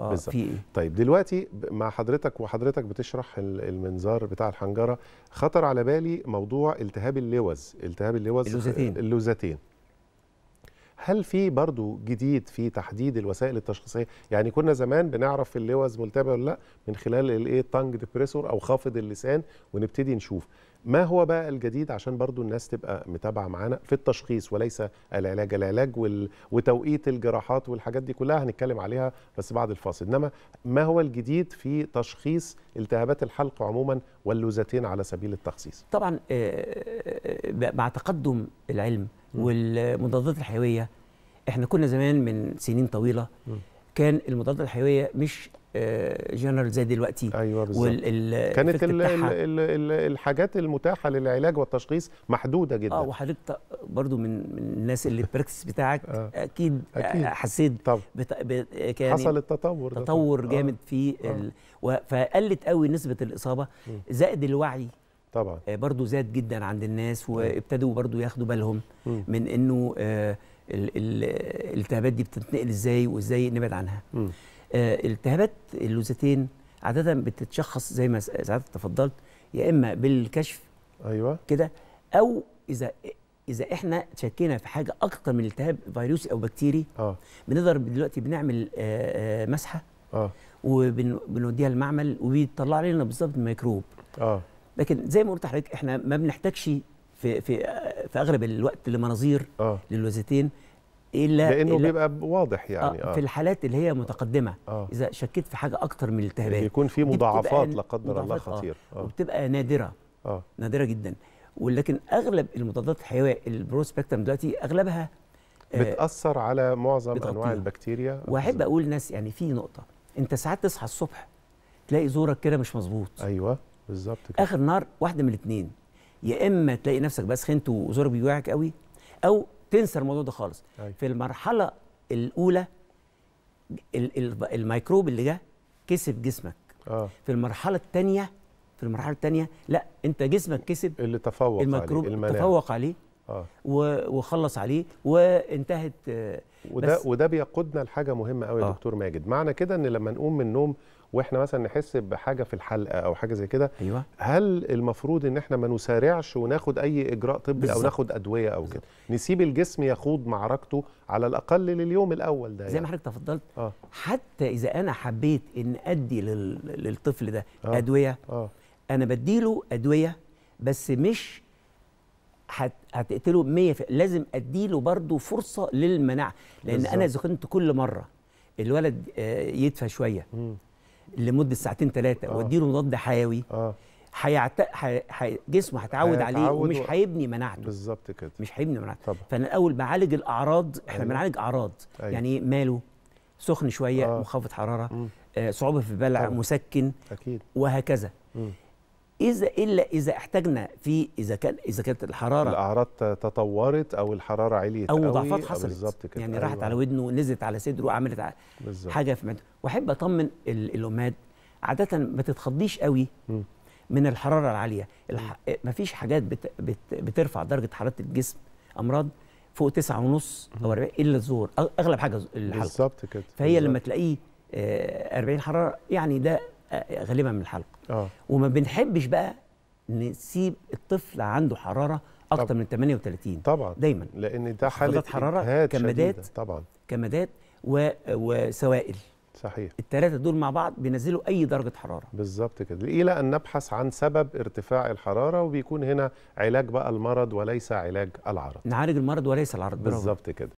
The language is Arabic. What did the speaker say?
آه بالظبط. في إيه؟ طيب دلوقتي مع حضرتك وحضرتك بتشرح ال- المنظار بتاع الحنجرة خطر على بالي موضوع التهاب اللوز التهاب اللوز اللوزتين. اللوزتين. هل في برضو جديد في تحديد الوسائل التشخيصية؟ يعني كنا زمان بنعرف اللوز ملتهبه ولا لأ؟ من خلال الايه ال tongue depressor أو خافض اللسان ونبتدي نشوف. ما هو بقى الجديد عشان برضو الناس تبقى متابعة معانا في التشخيص وليس العلاج العلاج وال... وتوقيت الجراحات والحاجات دي كلها هنتكلم عليها بس بعد الفاصل. إنما ما هو الجديد في تشخيص التهابات الحلق عموما واللوزتين على سبيل التخصيص؟ طبعا آه، آه، مع تقدم العلم والمضادات الحيوية إحنا كنا زمان من سنين طويلة مم. كان المضادات الحيوية مش جنرال زي دلوقتي أيوه بالظبط كانت ال ال ال ال الحاجات المتاحة للعلاج والتشخيص محدودة جدا آه وحضرتك برضو من من الناس اللي البراكتس بتاعك آه. أكيد, أكيد. آه، حسيت طب بت... بت... كان حصل التطور تطور. جامد في آه. ال... و... فقلت قوي نسبة الإصابة. زائد الوعي طبعا آه، برضو زاد جدا عند الناس وابتدوا برضو ياخدوا بالهم مم. من إنه آه، ال- ال- الالتهابات دي بتتنقل إزاي وإزاي نبعد عنها مم. آه، التهابات اللوزتين عادة بتتشخص زي ما سعادتك تفضلت يا إما بالكشف أيوه. كده أو إذا إذا إحنا شكينا في حاجة أكتر من التهاب فيروسي أو بكتيري آه. بنقدر دلوقتي بنعمل آه، آه، مسحة آه. وبنوديها المعمل وبيطلع لنا بالظبط الميكروب آه. لكن زي ما قلت لحضرتك إحنا ما بنحتاجش في في في أغلب الوقت لمناظير آه. للوزتين إلا لأنه إلا- بيبقى واضح يعني آه. آه في الحالات اللي هي متقدمة آه. إذا شكيت في حاجة أكتر من الالتهابات بيكون في مضاعفات لا قدر الله آه. خطير. آه. وبتبقى نادرة آه. نادرة جدا. ولكن أغلب المضادات الحيوية ال broad spectrum دلوقتي أغلبها آه، بتأثر على معظم بتغطيها. أنواع البكتيريا. وأحب أقول للناس يعني في نقطة أنت ساعات تصحى الصبح تلاقي زورك كده مش مظبوط. أيوه بالظبط كده. آخر نهار واحدة من الاثنين يا إما تلاقي نفسك سخنت وزورك بيوجعك قوي أو تنسى الموضوع ده خالص أيوة. في المرحلة الأولى ال- ال- الميكروب اللي جه كسب جسمك آه في المرحلة الثانية في المرحلة الثانية لا انت جسمك كسب اللي تفوق الميكروب عليه المناعة. تفوق عليه و- وخلص عليه وانتهت آه، وده وده بيقودنا لحاجة مهمة قوي يا آه. دكتور ماجد معنى كده إن لما نقوم من النوم وإحنا مثلا نحس بحاجة في الحلقة أو حاجة زي كده أيوه هل المفروض إن إحنا ما نسارعش وناخد أي إجراء طبي أو. ناخد أدوية أو كده نسيب الجسم يخوض معركته على الأقل لليوم الأول ده زي ما يعني. حضرتك تفضلت آه حتى إذا أنا حبيت إن أدي لل- للطفل ده آه. أدوية آه أنا بديله أدوية بس مش هتقتله 100 في... لازم أديله برضه فرصة للمناعة لأن بالظبط. أنا اذا كنت كل مرة الولد آه، يدفى شوية مم. لمدة ساعتين ثلاثة آه. وأديله مضاد حيوي آه حيعت... حي... حي... جسمه هيتعود عليه ومش و- هيبني مناعته بالظبط كده مش هيبني مناعته طبعا فأنا الأول بعالج الأعراض إحنا أيوة. بنعالج أعراض أيوة. يعني؟ ماله سخن شوية آه. منخفض حرارة مم. آه صعوبة في البلع طبعا. مسكن أكيد وهكذا مم. إذا إلا إذا احتاجنا في إذا كان إذا كانت الحرارة الأعراض تطورت أو الحرارة عليت أو آه، حصلت. بالظبط كده. يعني راحت أيوة. على ودنه نزلت على صدره عملت بالظبط. حاجة في معدته وأحب أطمن ال- الأمهات عادة ما تتخضيش قوي مم. من الحرارة العالية. الح... ما فيش حاجات بت... بت... بترفع درجة حرارة الجسم أمراض فوق تسعة ونص أو 40 إلا الزور أغ- أغلب حاجة ز- الحلق. بالظبط كده فهي بالظبط. لما تلاقيه آه، 40 حرارة يعني ده آه، غالبا من الحلق. آه. وما بنحبش بقى نسيب الطفل عنده حرارة أكتر. من 38 طبعا. دايما. لأن ده حالة إجهاد كمادات. طبعا. كمادات و... وسوائل. صحيح. الثلاثه دول مع بعض بينزلوا أي درجة حرارة. بالظبط كده. إلى أن نبحث عن سبب ارتفاع الحرارة وبيكون هنا علاج بقى المرض وليس علاج العرض. نعالج المرض وليس العرض. بالظبط كده.